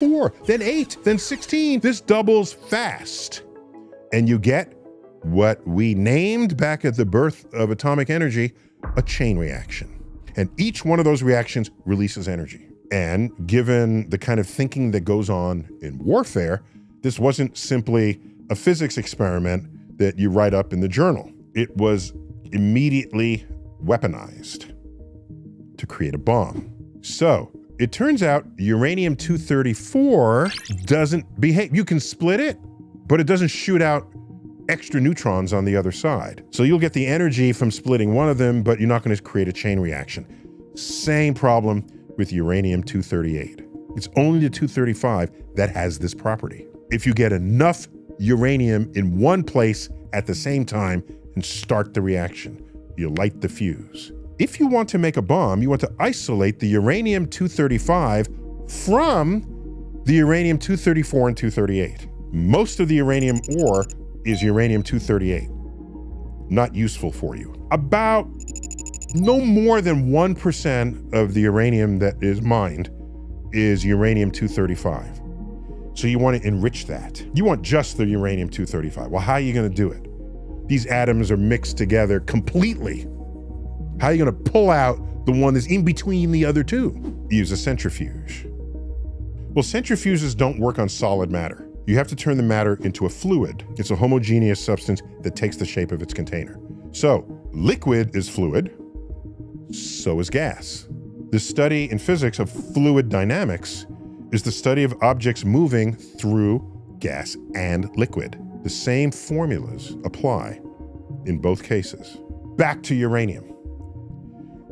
4, then 8, then 16. This doubles fast. And you get what we named back at the birth of atomic energy a chain reaction. And each one of those reactions releases energy. And given the kind of thinking that goes on in warfare, this wasn't simply a physics experiment that you write up in the journal. It was immediately weaponized to create a bomb. So it turns out uranium 234 doesn't behave. You can split it, but it doesn't shoot out extra neutrons on the other side. So you'll get the energy from splitting one of them, but you're not going to create a chain reaction. Same problem with uranium 238. It's only the 235 that has this property. If you get enough uranium in one place at the same time and start the reaction, you light the fuse. If you want to make a bomb, you want to isolate the uranium 235 from the uranium 234 and 238. Most of the uranium ore is uranium 238. Not useful for you. About no more than 1% of the uranium that is mined is uranium 235. So you want to enrich that. You want just the uranium 235. Well, how are you going to do it? These atoms are mixed together completely. How are you going to pull out the one that's in between the other two? Use a centrifuge. Well, centrifuges don't work on solid matter. You have to turn the matter into a fluid. It's a homogeneous substance that takes the shape of its container. So, liquid is fluid, so is gas. The study in physics of fluid dynamics is the study of objects moving through gas and liquid. The same formulas apply in both cases. Back to uranium.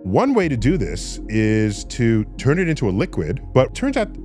One way to do this is to turn it into a liquid, but turns out